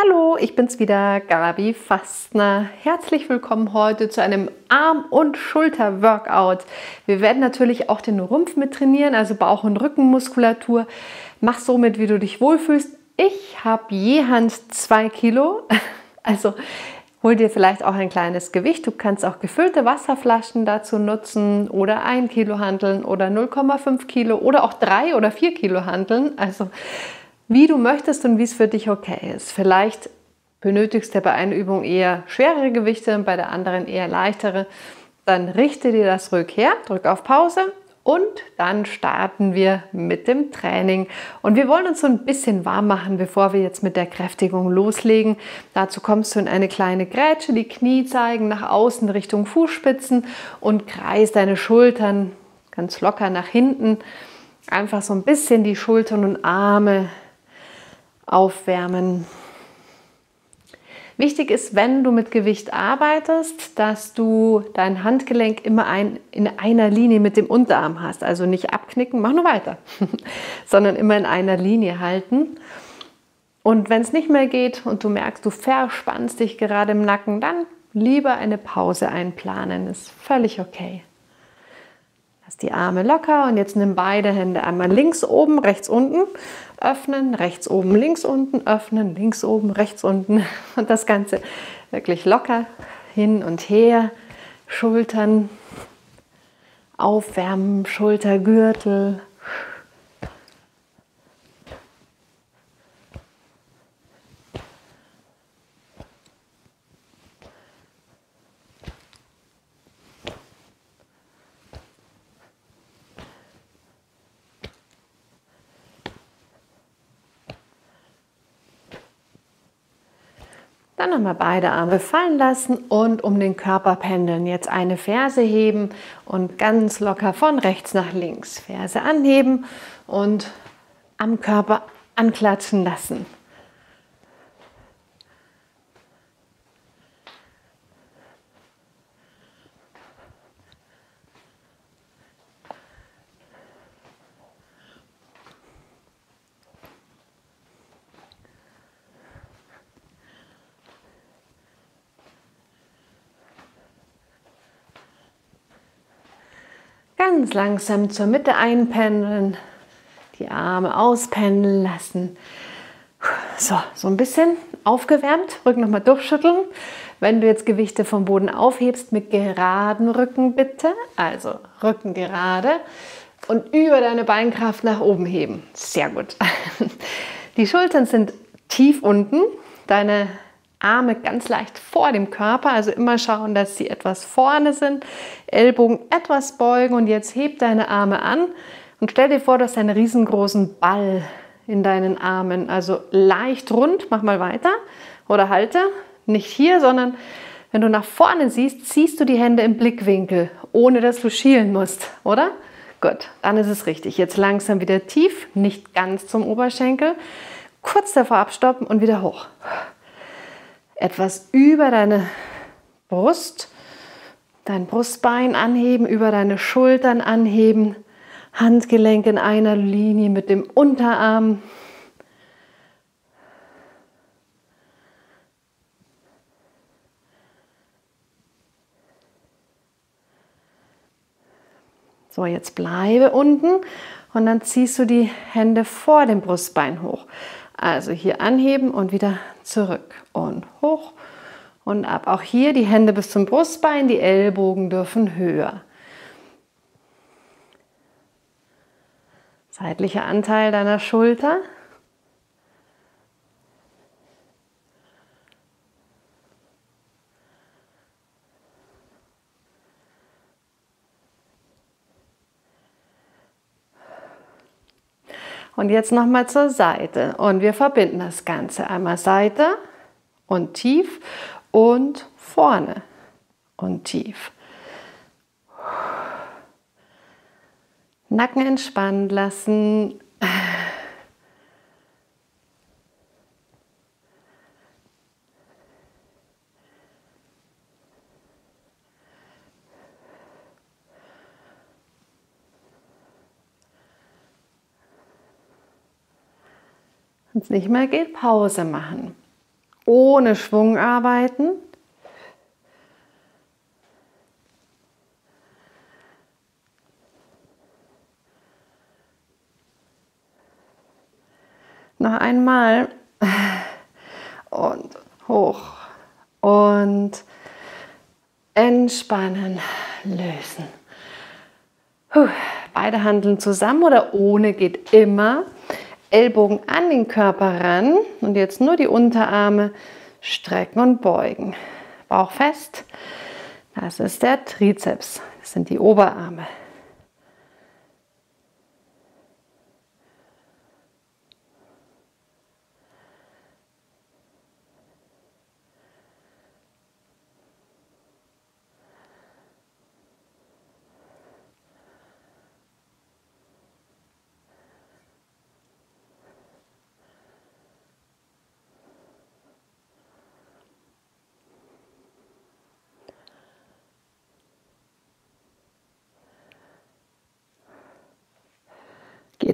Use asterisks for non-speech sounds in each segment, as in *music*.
Hallo, ich bin's wieder, Gabi Fastner. Herzlich willkommen heute zu einem Arm- und Schulter-Workout. Wir werden natürlich auch den Rumpf mit trainieren, also Bauch- und Rückenmuskulatur. Mach somit, wie du dich wohlfühlst. Ich habe je Hand zwei Kilo, *laughs* also hol dir vielleicht auch ein kleines Gewicht. Du kannst auch gefüllte Wasserflaschen dazu nutzen oder ein Kilo handeln oder 0,5 Kilo oder auch drei oder vier Kilo handeln. Also wie du möchtest und wie es für dich okay ist. Vielleicht benötigst du bei einer Übung eher schwerere Gewichte und bei der anderen eher leichtere. Dann richte dir das ruhig her, drück auf Pause und dann starten wir mit dem Training. Und wir wollen uns so ein bisschen warm machen, bevor wir jetzt mit der Kräftigung loslegen. Dazu kommst du in eine kleine Grätsche, die Knie zeigen nach außen Richtung Fußspitzen und kreis deine Schultern ganz locker nach hinten. Einfach so ein bisschen die Schultern und Arme aufwärmen. Wichtig ist, wenn du mit Gewicht arbeitest, dass du dein Handgelenk immer ein, in einer Linie mit dem Unterarm hast. Also nicht abknicken, mach nur weiter, *laughs* sondern immer in einer Linie halten. Und wenn es nicht mehr geht und du merkst, du verspannst dich gerade im Nacken, dann lieber eine Pause einplanen. Ist völlig okay. Lass die Arme locker und jetzt nimm beide Hände einmal links oben, rechts unten öffnen, rechts oben, links unten, öffnen, links oben, rechts unten. *laughs* Und das Ganze wirklich locker hin und her, Schultern aufwärmen, Schultergürtel, Dann nochmal beide Arme fallen lassen und um den Körper pendeln. Jetzt eine Ferse heben und ganz locker von rechts nach links. Ferse anheben und am Körper anklatschen lassen. Ganz langsam zur Mitte einpendeln, die Arme auspendeln lassen. So, so ein bisschen aufgewärmt, Rücken nochmal durchschütteln. Wenn du jetzt Gewichte vom Boden aufhebst, mit geraden Rücken bitte, also Rücken gerade und über deine Beinkraft nach oben heben. Sehr gut. *laughs* Die Schultern sind tief unten, deine Arme ganz leicht vor dem Körper, also immer schauen, dass sie etwas vorne sind, Ellbogen etwas beugen und jetzt heb deine Arme an und stell dir vor, du hast einen riesengroßen Ball in deinen Armen, also leicht rund, mach mal weiter oder halte, nicht hier, sondern wenn du nach vorne siehst, ziehst du die Hände im Blickwinkel, ohne dass du schielen musst, oder? Gut, dann ist es richtig. Jetzt langsam wieder tief, nicht ganz zum Oberschenkel, kurz davor abstoppen und wieder hoch etwas über deine Brust, dein Brustbein anheben, über deine Schultern anheben, Handgelenk in einer Linie mit dem Unterarm. So, jetzt bleibe unten und dann ziehst du die Hände vor dem Brustbein hoch. Also hier anheben und wieder zurück und hoch und ab. Auch hier die Hände bis zum Brustbein, die Ellbogen dürfen höher. Seitlicher Anteil deiner Schulter. Und jetzt nochmal zur Seite und wir verbinden das Ganze. Einmal Seite und tief und vorne und tief. Nacken entspannen lassen. Es nicht mehr geht, Pause machen. ohne Schwung arbeiten. Noch einmal und hoch und entspannen, lösen. Puh. Beide Handeln zusammen oder ohne geht immer. Ellbogen an den Körper ran und jetzt nur die Unterarme strecken und beugen. Bauch fest. Das ist der Trizeps. Das sind die Oberarme.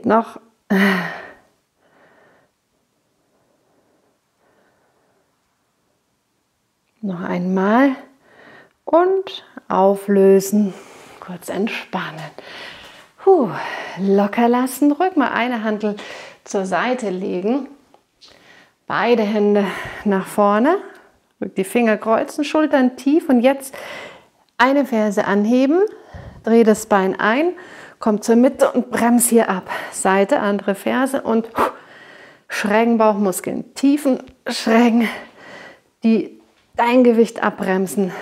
Geht noch. Noch einmal und auflösen. Kurz entspannen. Puh, locker lassen. Ruhig mal eine Handel zur Seite legen. Beide Hände nach vorne. Die Finger kreuzen, Schultern tief und jetzt eine Ferse anheben. Dreh das Bein ein Komm zur Mitte und bremse hier ab. Seite, andere Ferse und schrägen Bauchmuskeln. Tiefen, schrägen, die dein Gewicht abbremsen.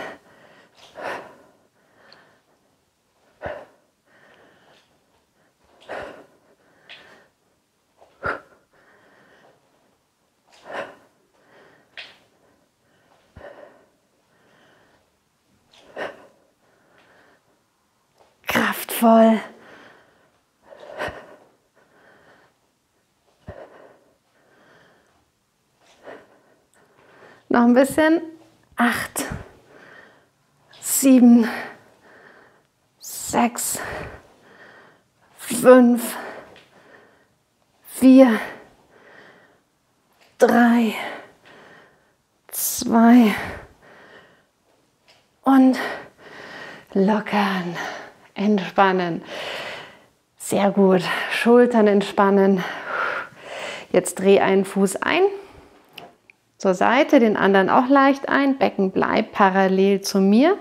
kraftvoll. Noch ein bisschen. Acht, sieben, sechs, fünf, vier, drei, zwei. Und lockern, entspannen. Sehr gut. Schultern entspannen. Jetzt dreh einen Fuß ein zur Seite, den anderen auch leicht ein. Becken bleibt parallel zu mir.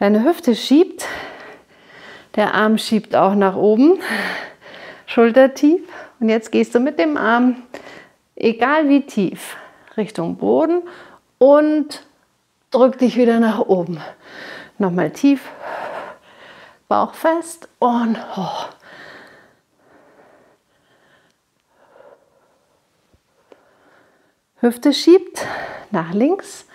Deine Hüfte schiebt, der Arm schiebt auch nach oben, Schulter tief. Und jetzt gehst du mit dem Arm, egal wie tief, Richtung Boden und drück dich wieder nach oben. Nochmal tief, Bauch fest und hoch. Hüfte schiebt nach links.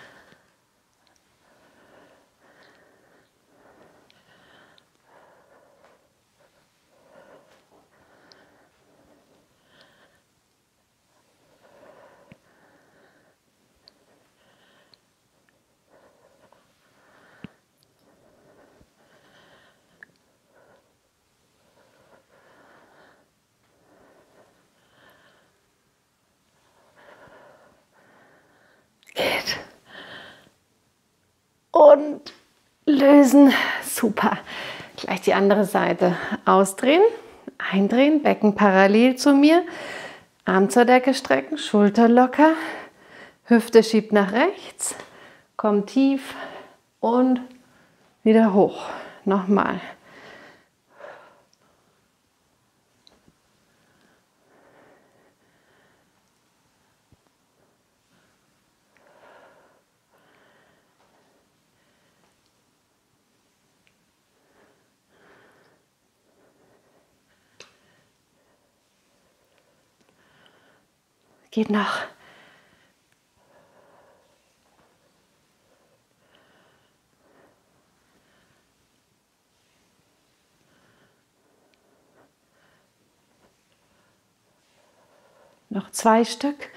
und lösen. Super. Gleich die andere Seite ausdrehen, eindrehen, Becken parallel zu mir, Arm zur Decke strecken, Schulter locker, Hüfte schiebt nach rechts, komm tief und wieder hoch. Nochmal. Geht noch. Noch zwei Stück.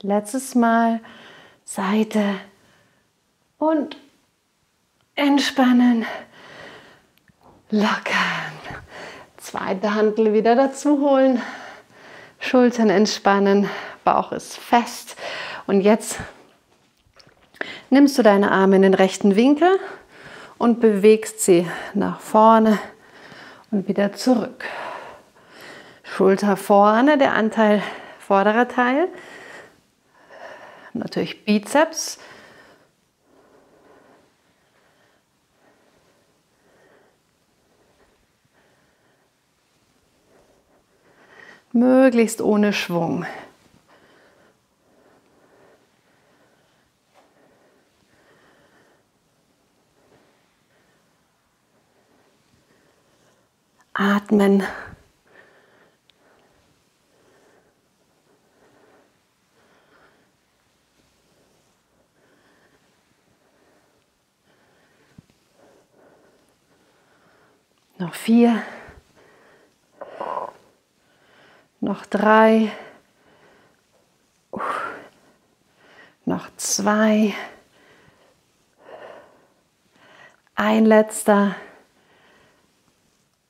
Letztes Mal Seite und entspannen, lockern. Zweite Handel wieder dazu holen. Schultern entspannen, Bauch ist fest. Und jetzt nimmst du deine Arme in den rechten Winkel und bewegst sie nach vorne und wieder zurück. Schulter vorne, der Anteil vorderer Teil. Natürlich Bizeps. Möglichst ohne Schwung. Atmen. Noch vier. Noch drei. Noch zwei. Ein letzter.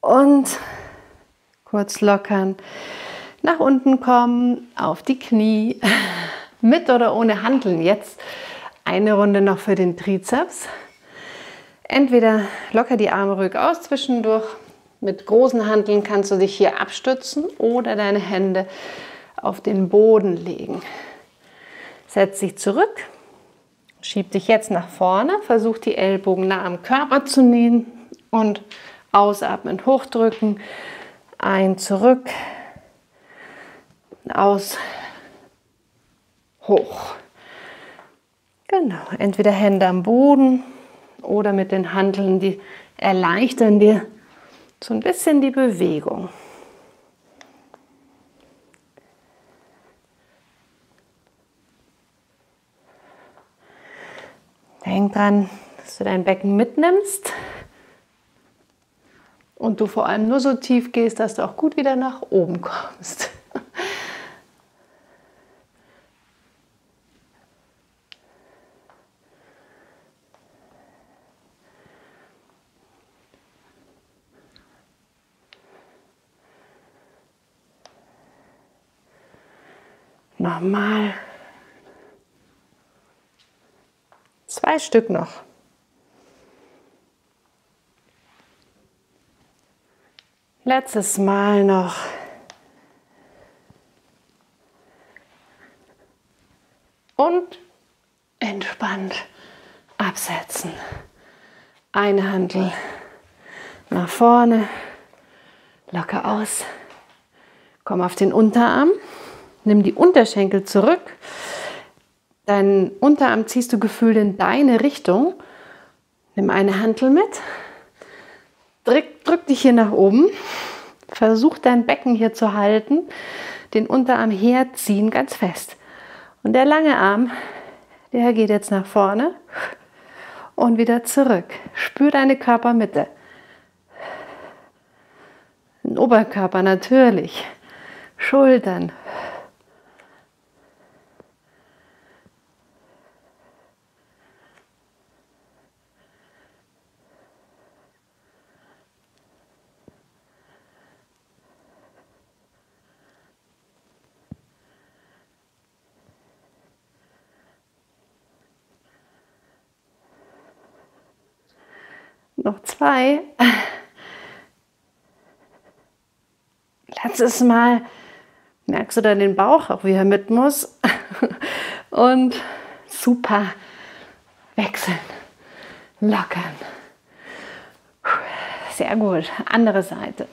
Und kurz lockern. Nach unten kommen, auf die Knie. *laughs* Mit oder ohne Handeln. Jetzt eine Runde noch für den Trizeps. Entweder locker die Arme ruhig aus zwischendurch. Mit großen Handeln kannst du dich hier abstützen oder deine Hände auf den Boden legen. Setz dich zurück, schieb dich jetzt nach vorne, versuch die Ellbogen nah am Körper zu nähen und ausatmen, hochdrücken, ein, zurück, aus, hoch. Genau, entweder Hände am Boden oder mit den Handeln, die erleichtern dir so ein bisschen die Bewegung. Denk dran, dass du dein Becken mitnimmst und du vor allem nur so tief gehst, dass du auch gut wieder nach oben kommst. Nochmal. Zwei Stück noch. Letztes Mal noch. Und entspannt absetzen. Eine Handel nach vorne, locker aus. Komm auf den Unterarm. Nimm die Unterschenkel zurück. Deinen Unterarm ziehst du gefühlt in deine Richtung. Nimm eine Hantel mit. Drück, drück dich hier nach oben. Versuch dein Becken hier zu halten. Den Unterarm herziehen, ganz fest. Und der lange Arm, der geht jetzt nach vorne und wieder zurück. Spür deine Körpermitte. Den Oberkörper natürlich. Schultern, noch zwei. Letztes Mal merkst du dann den Bauch, auch wie er mit muss. Und super wechseln, lockern. Sehr gut. Andere Seite.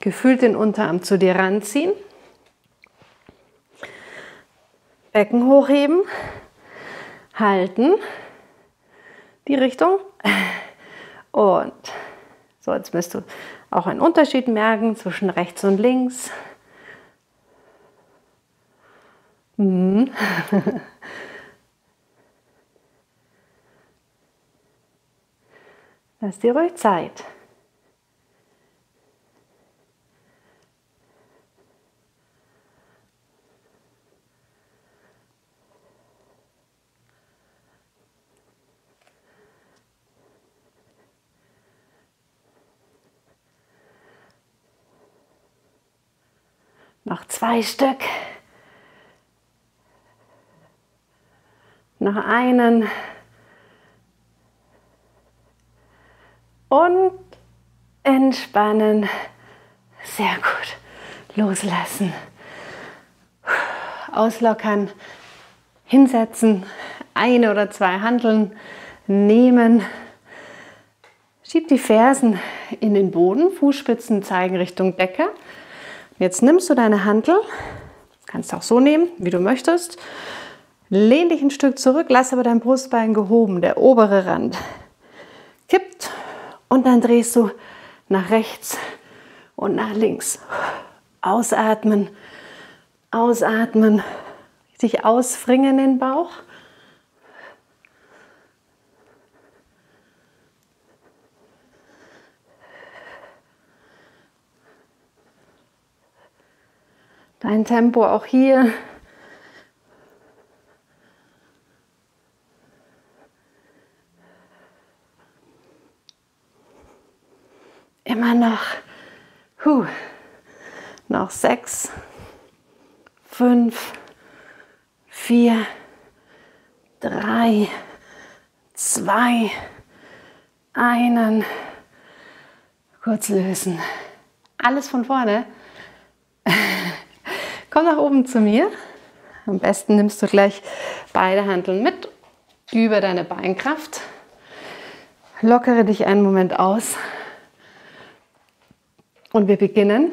Gefühlt den Unterarm zu dir ranziehen. Becken hochheben. Halten. Die Richtung. Und so, jetzt müsst du auch einen Unterschied merken zwischen rechts und links. Mhm. Lass dir ruhig Zeit. Noch zwei Stück. Noch einen. Und entspannen. Sehr gut. Loslassen. Auslockern. Hinsetzen. Eine oder zwei Handeln nehmen. Schieb die Fersen in den Boden. Fußspitzen zeigen Richtung Decke. Jetzt nimmst du deine Handel. Kannst auch so nehmen, wie du möchtest. Lehn dich ein Stück zurück, lass aber dein Brustbein gehoben, der obere Rand kippt und dann drehst du nach rechts und nach links. Ausatmen, ausatmen, dich ausfringen in den Bauch. Dein Tempo auch hier. Immer noch. Huh. Noch sechs, fünf, vier, drei, zwei, einen. Kurz lösen. Alles von vorne. *laughs* Komm nach oben zu mir. Am besten nimmst du gleich beide Handeln mit über deine Beinkraft. Lockere dich einen Moment aus. Und wir beginnen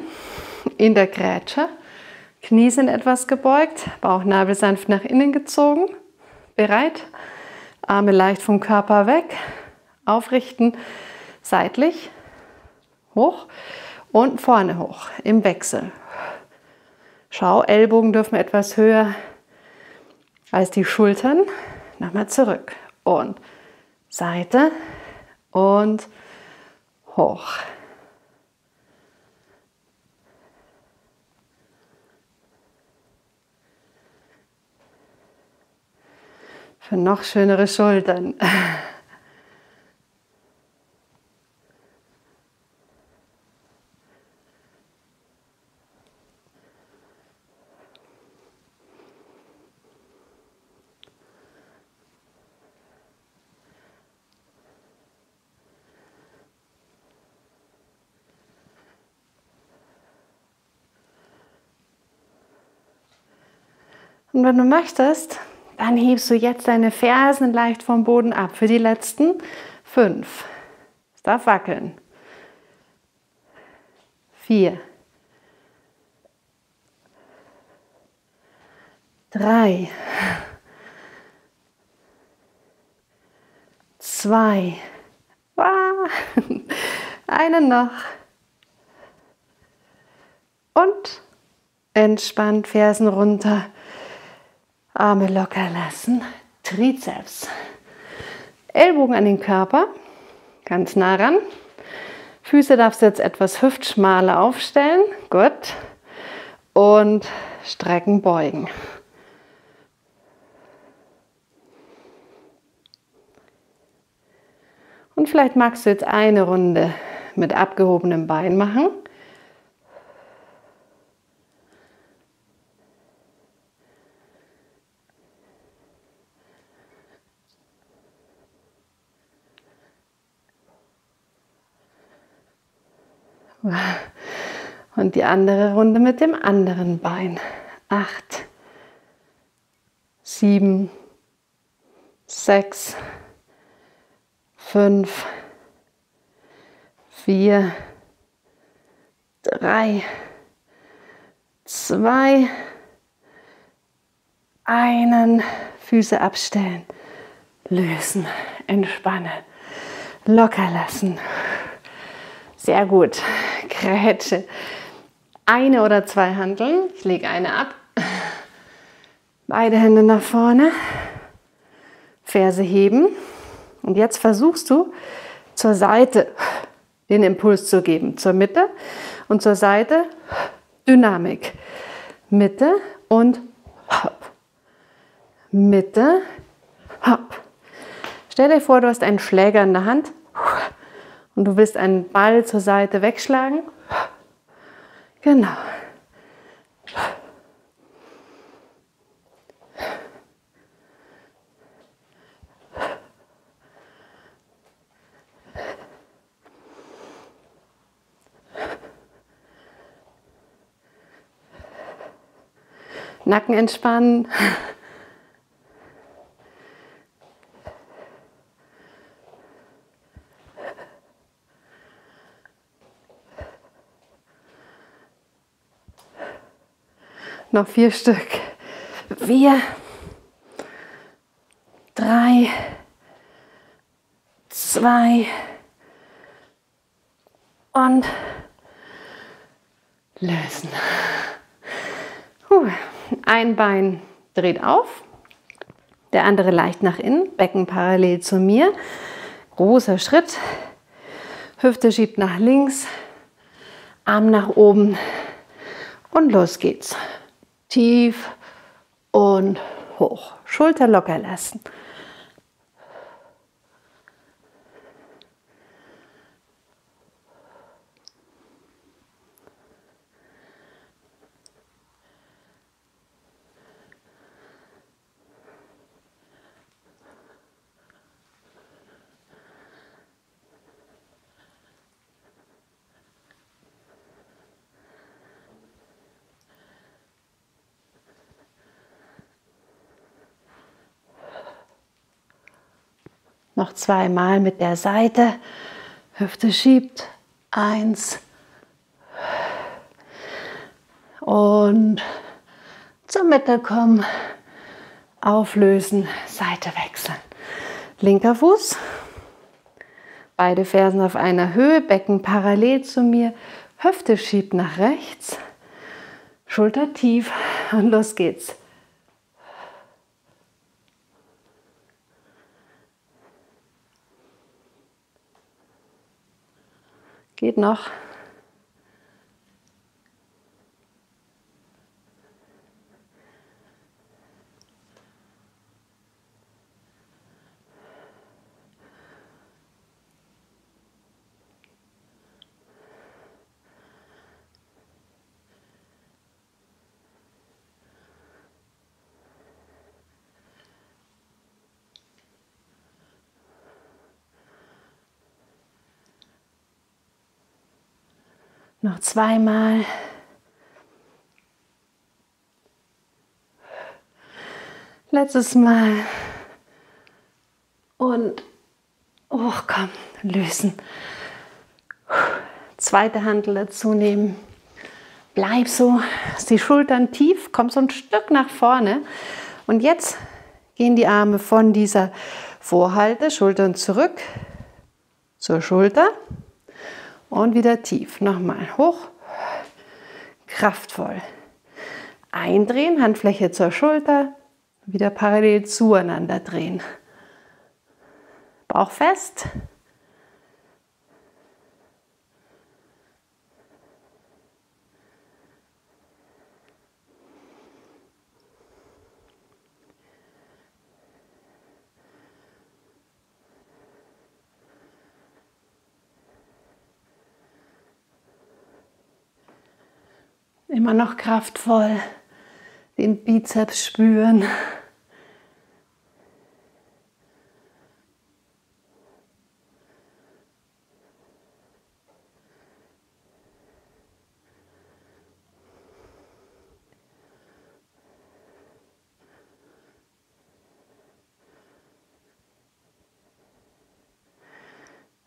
in der Grätsche. Knie sind etwas gebeugt, Bauchnabel sanft nach innen gezogen. Bereit? Arme leicht vom Körper weg. Aufrichten, seitlich, hoch und vorne hoch im Wechsel. Schau, Ellbogen dürfen etwas höher als die Schultern. Nochmal zurück und Seite und hoch. Für noch schönere Schultern. *laughs* Und wenn du möchtest, dann hebst du jetzt deine Fersen leicht vom Boden ab für die letzten fünf. Es darf wackeln. Vier. Drei. Zwei. Einen noch. Und entspannt Fersen runter. Arme locker lassen, Trizeps. Ellbogen an den Körper, ganz nah ran. Füße darfst du jetzt etwas hüftschmaler aufstellen. Gut. Und strecken, beugen. Und vielleicht magst du jetzt eine Runde mit abgehobenem Bein machen. Und die andere Runde mit dem anderen Bein. Acht, sieben, sechs, fünf, vier, drei, zwei, einen. Füße abstellen, lösen, entspannen, locker lassen. Sehr gut. Grätsche. Eine oder zwei Handeln. Ich lege eine ab. Beide Hände nach vorne. Ferse heben. Und jetzt versuchst du zur Seite den Impuls zu geben. Zur Mitte und zur Seite Dynamik. Mitte und hopp. Mitte, hopp. Stell dir vor, du hast einen Schläger in der Hand und du willst einen Ball zur Seite wegschlagen. Genau. Nacken entspannen. Noch vier Stück. Vier, drei, zwei und lösen. Puh. Ein Bein dreht auf, der andere leicht nach innen, Becken parallel zu mir. Großer Schritt, Hüfte schiebt nach links, Arm nach oben und los geht's. Tief und hoch. Schulter locker lassen. Noch zweimal mit der Seite. Hüfte schiebt. Eins. Und zur Mitte kommen. Auflösen. Seite wechseln. Linker Fuß. Beide Fersen auf einer Höhe. Becken parallel zu mir. Hüfte schiebt nach rechts. Schulter tief. Und los geht's. Geht noch. Noch zweimal. Letztes Mal. Und oh, komm, lösen. Zweite Handel dazu nehmen. Bleib so, die Schultern tief, komm so ein Stück nach vorne. Und jetzt gehen die Arme von dieser Vorhalte, Schultern zurück zur Schulter. Und wieder tief. Nochmal hoch. Kraftvoll. Eindrehen, Handfläche zur Schulter. Wieder parallel zueinander drehen. Bauch fest. Immer noch kraftvoll den Bizeps spüren.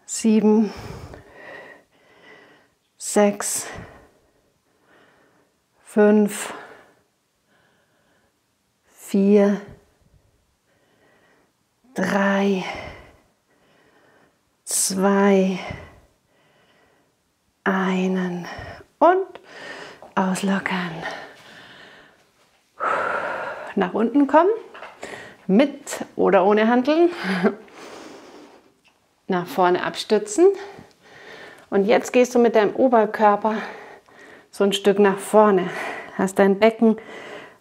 Sieben, sechs, fünf, vier, drei, zwei, einen und auslockern. Nach unten kommen, mit oder ohne Handeln. Nach vorne abstützen. Und jetzt gehst du mit deinem Oberkörper so ein Stück nach vorne. Hast dein Becken,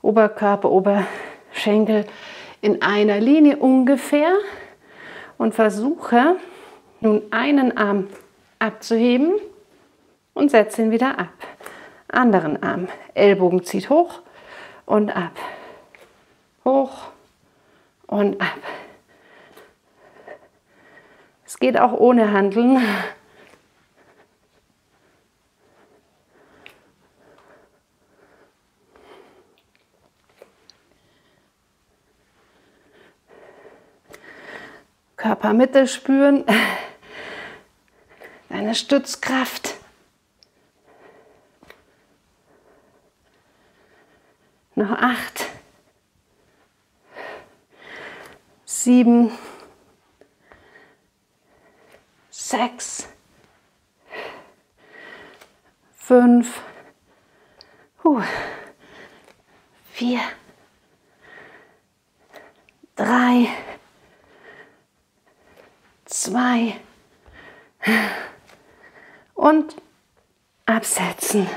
Oberkörper, Oberschenkel in einer Linie ungefähr und versuche nun einen Arm abzuheben und setze ihn wieder ab. Anderen Arm. Ellbogen zieht hoch und ab. Hoch und ab. Es geht auch ohne Handeln. Körpermitte spüren, *laughs* deine Stützkraft. Noch acht, sieben, sechs, fünf, uh, vier, drei, zwei und absetzen.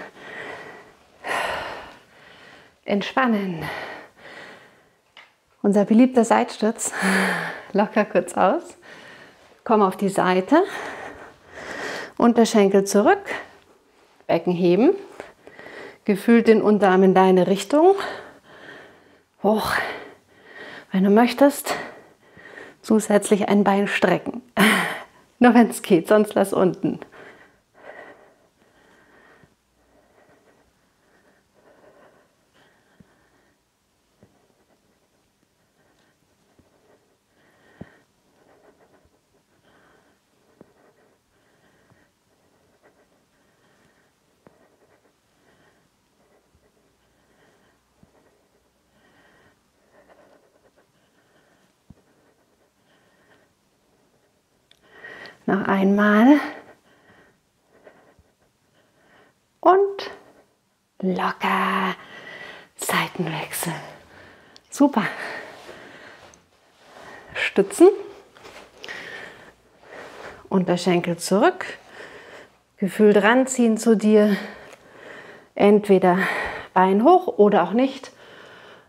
Entspannen. Unser beliebter Seitstütz. Locker kurz aus. Komm auf die Seite. Unterschenkel zurück. Becken heben. Gefühlt den Unterarm in deine Richtung. Hoch. Wenn du möchtest, zusätzlich ein Bein strecken. *laughs* Nur wenn es geht, sonst lass unten. Noch einmal. Und locker. Seitenwechsel. Super. Stützen. Unterschenkel zurück. Gefühlt ranziehen zu dir. Entweder Bein hoch oder auch nicht.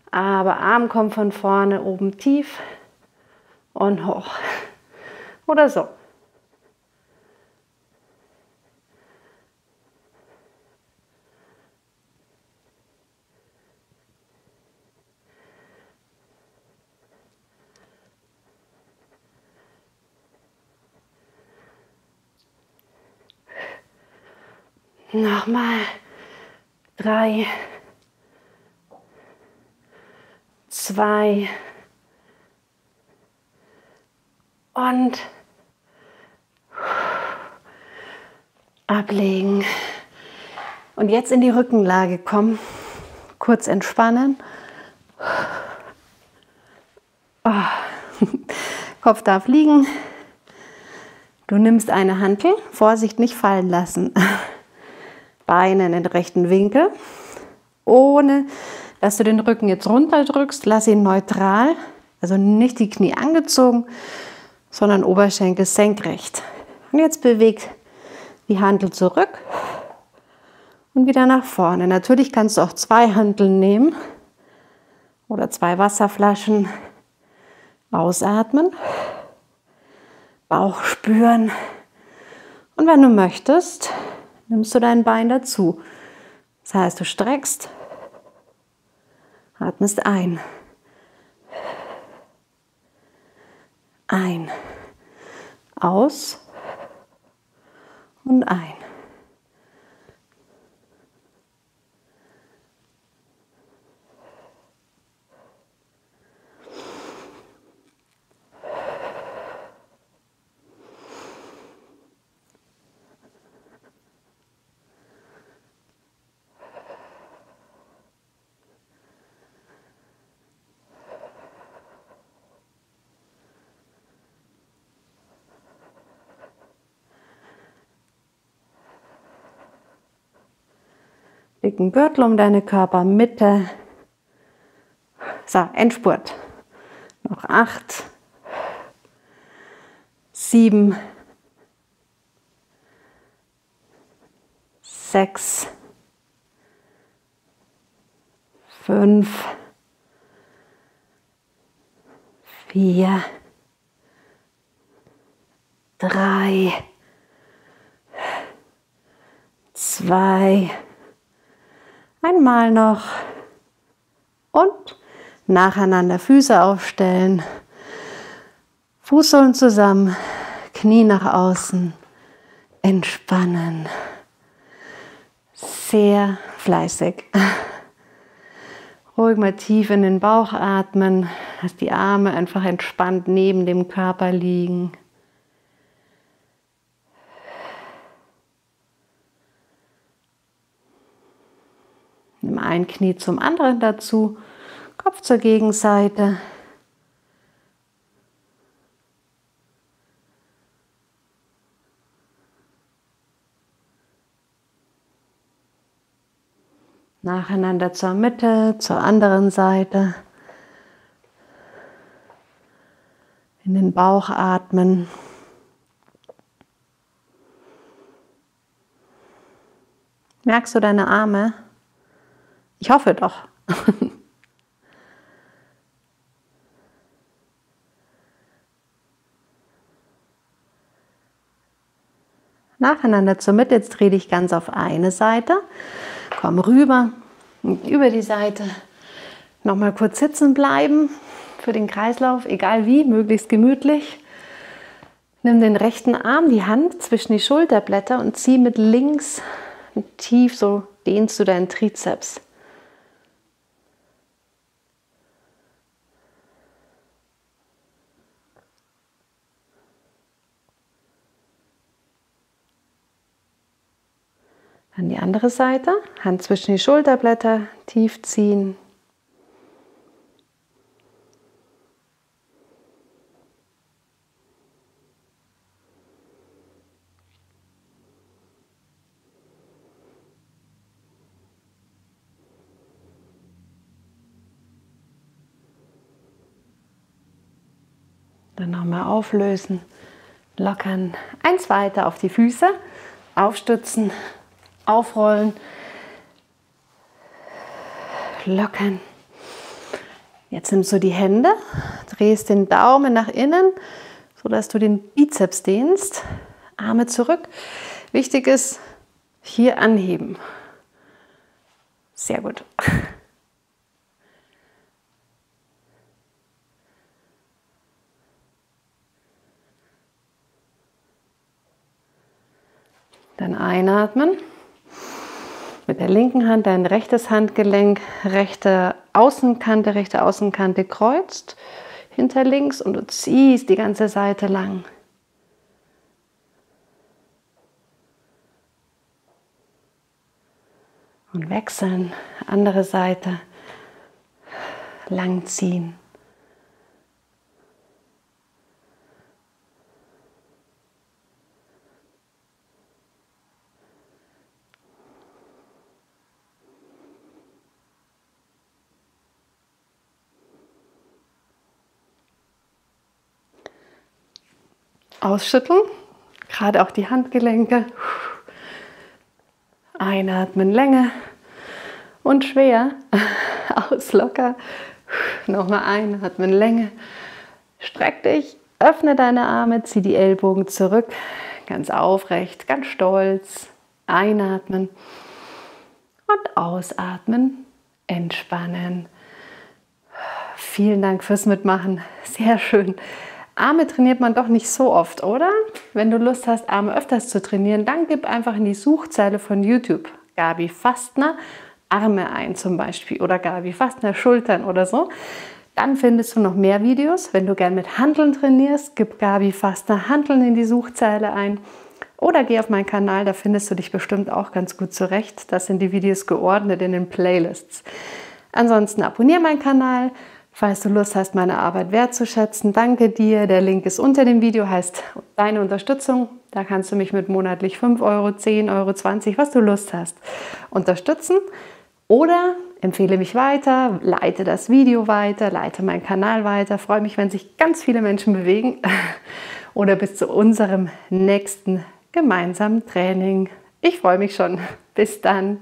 Aber Arm kommt von vorne oben tief und hoch. Oder so. Nochmal. Drei. Zwei. Und ablegen. Und jetzt in die Rückenlage kommen. Kurz entspannen. Oh. *laughs* Kopf darf liegen. Du nimmst eine Hantel, Vorsicht nicht fallen lassen. *laughs* Beine in den rechten Winkel, ohne dass du den Rücken jetzt runterdrückst. Lass ihn neutral, also nicht die Knie angezogen, sondern Oberschenkel senkrecht. Und jetzt bewegt die Handel zurück und wieder nach vorne. Natürlich kannst du auch zwei Handeln nehmen oder zwei Wasserflaschen. Ausatmen, Bauch spüren. Und wenn du möchtest, nimmst du dein Bein dazu. Das heißt, du streckst, atmest ein. Ein. Aus und ein. Dicken Gürtel um deine Körpermitte. So, Endspurt. Noch acht, sieben, sechs, fünf, vier, drei, zwei, Einmal noch. Und nacheinander Füße aufstellen. Fußsohlen zusammen, Knie nach außen. Entspannen. Sehr fleißig. Ruhig mal tief in den Bauch atmen, dass die Arme einfach entspannt neben dem Körper liegen. Ein Knie zum anderen dazu, Kopf zur Gegenseite. Nacheinander zur Mitte, zur anderen Seite. In den Bauch atmen. Merkst du deine Arme? Ich hoffe doch. *laughs* Nacheinander zur Mitte. Jetzt dreh dich ganz auf eine Seite. Komm rüber über die Seite. Nochmal kurz sitzen bleiben für den Kreislauf, egal wie, möglichst gemütlich. Nimm den rechten Arm, die Hand zwischen die Schulterblätter und zieh mit links tief, so dehnst du deinen Trizeps. Dann die andere Seite, Hand zwischen die Schulterblätter, tief ziehen. Dann nochmal auflösen, lockern. Eins weiter auf die Füße, aufstützen, aufrollen, lockern. Jetzt nimmst du die Hände, drehst den Daumen nach innen, sodass du den Bizeps dehnst. Arme zurück. Wichtig ist, hier anheben. Sehr gut. Dann einatmen. Mit der linken Hand dein rechtes Handgelenk, rechte Außenkante, rechte Außenkante kreuzt hinter links und du ziehst die ganze Seite lang. Und wechseln, andere Seite, lang ziehen. Ausschütteln, gerade auch die Handgelenke. Einatmen, Länge und schwer. *laughs* Auslocker. Nochmal einatmen, Länge. Streck dich, öffne deine Arme, zieh die Ellbogen zurück, ganz aufrecht, ganz stolz. Einatmen und ausatmen, entspannen. Vielen Dank fürs Mitmachen. Sehr schön. Arme trainiert man doch nicht so oft, oder? Wenn du Lust hast, Arme öfters zu trainieren, dann gib einfach in die Suchzeile von YouTube Gabi Fastner Arme ein zum Beispiel oder Gabi Fastner Schultern oder so. Dann findest du noch mehr Videos. Wenn du gern mit Handeln trainierst, gib Gabi Fastner Handeln in die Suchzeile ein. Oder geh auf meinen Kanal, da findest du dich bestimmt auch ganz gut zurecht. Das sind die Videos geordnet in den Playlists. Ansonsten abonniere meinen Kanal, Falls du Lust hast, meine Arbeit wertzuschätzen, danke dir. Der Link ist unter dem Video, heißt deine Unterstützung. Da kannst du mich mit monatlich 5 Euro, 10 Euro, 20, was du Lust hast, unterstützen. Oder empfehle mich weiter, leite das Video weiter, leite meinen Kanal weiter. Freue mich, wenn sich ganz viele Menschen bewegen. *laughs* Oder bis zu unserem nächsten gemeinsamen Training. Ich freue mich schon. Bis dann.